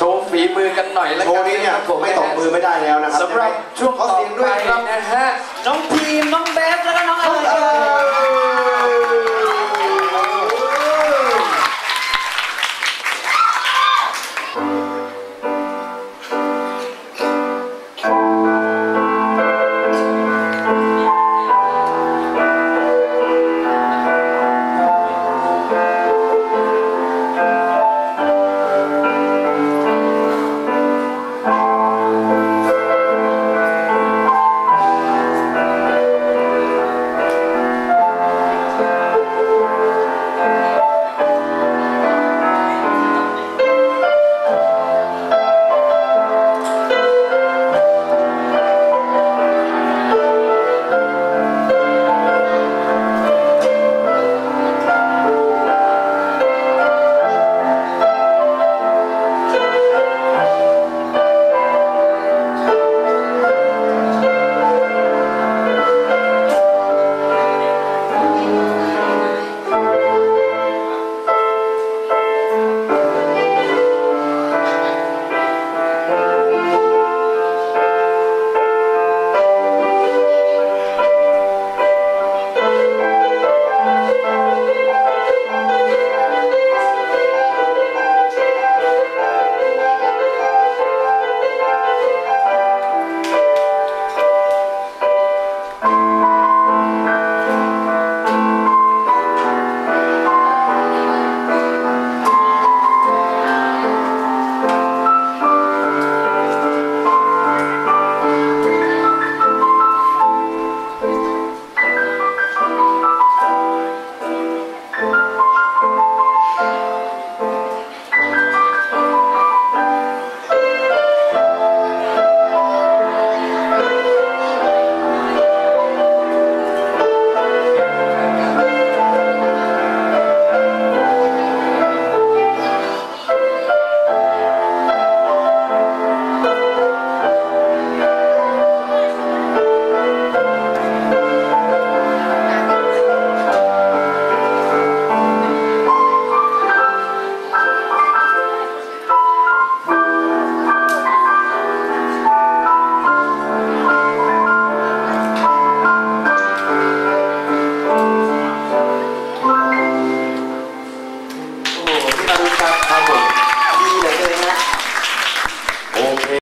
โชว์ฝีมือกันหน่อยแล้วกันว์นี้เนี่ยผมไม่ตบมือไม่ได้แล้วนะครับสำหรับช่วงเขาอเสียงด้ไปวยครับนะฮะน้องพีมน้องเบสแล้วก็น้องอะไร